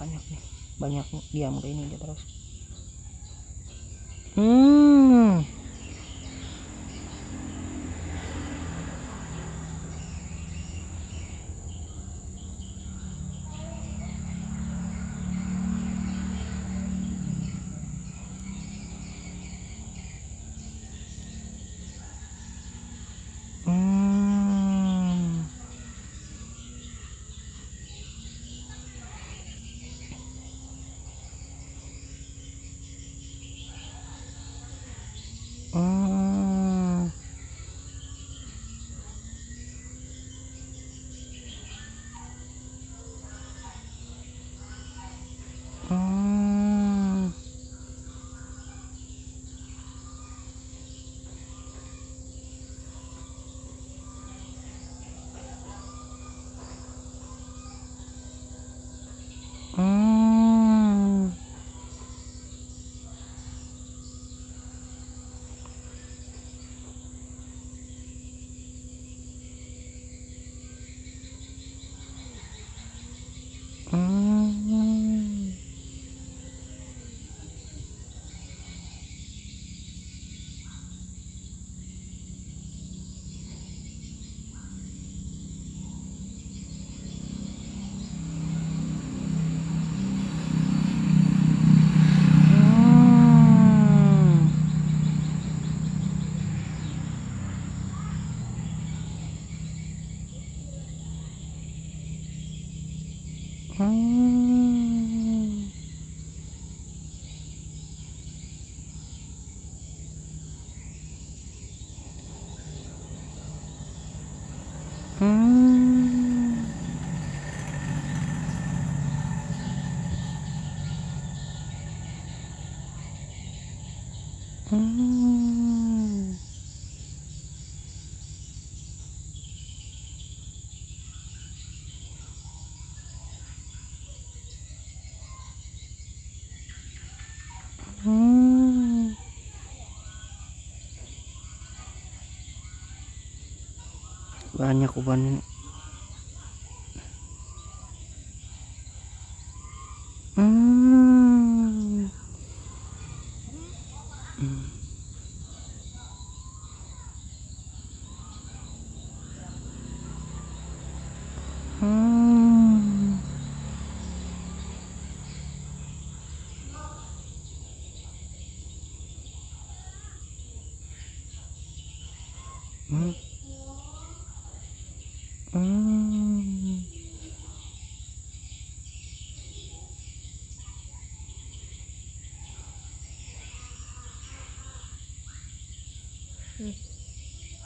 banyak nih. Banyak diam kayak ini dia terus. Hmm Mm. Mm-hmm. Banyak uban ini. Hmm. Hmm. Hmm.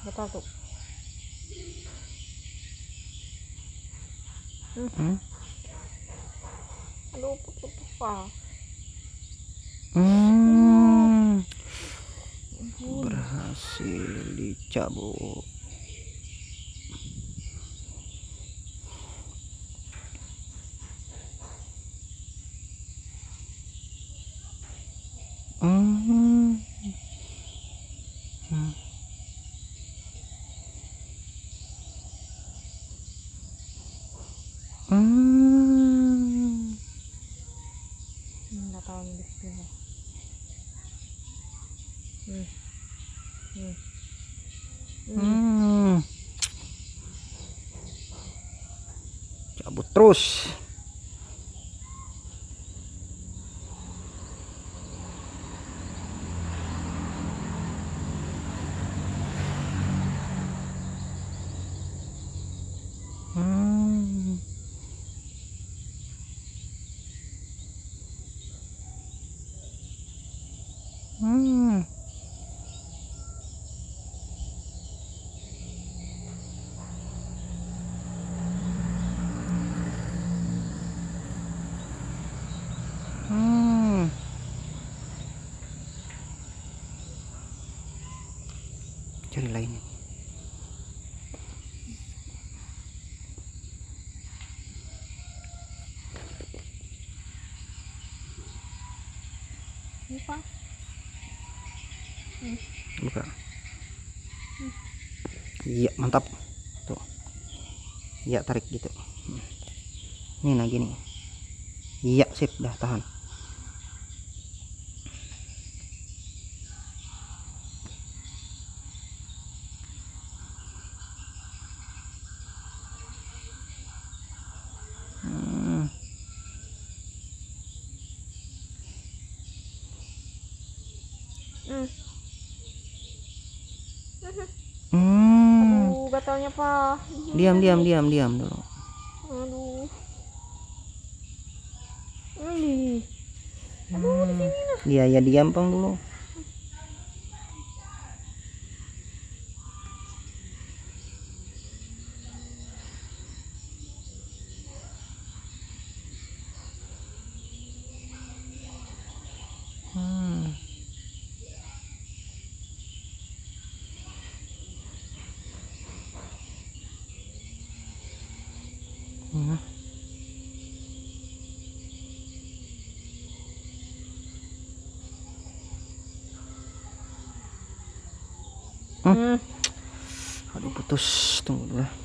kita tuh, hmm. hmm, aduh, putus hmm, berhasil dicabut. Mm -hmm. Terus. Hmm. Hmm. Lainnya. Apa? Buka. Iya, mantap. Tuh. Iya, tarik gitu. Hmm. Ini nah gini. Iya, sip, dah tahan. Hmm. Hmm. Aduh, gatalnya pak. Diam, diam, diam, diam dulu. Aduh. Ini. Aduh, di sini lah. Iya, ya diam pang dulu. Hmm. Aduh putus, tunggu dulu.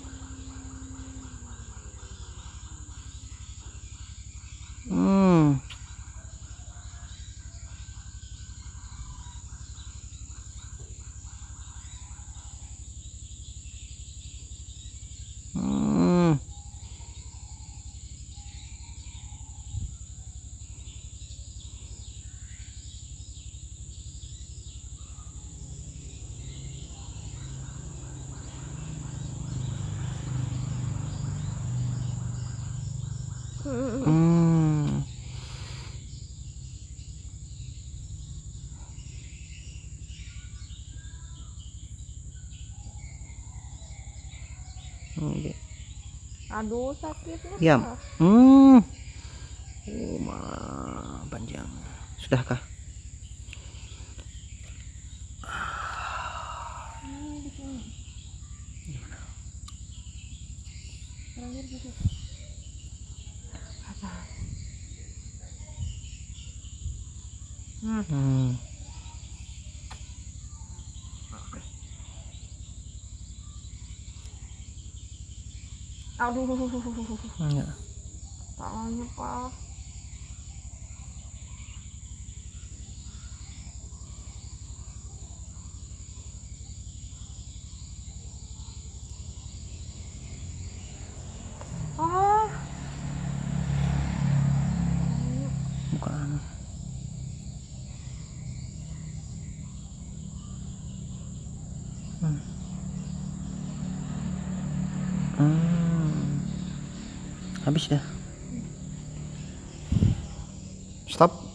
Oke. Aduh, sakitnya. Diam. Hmm. Oh, malah panjang. Sudahkah? Hmm? Hmm. Aduh, Enggak. tangannya pak. Ah. Hmm. Habis dah. Stop.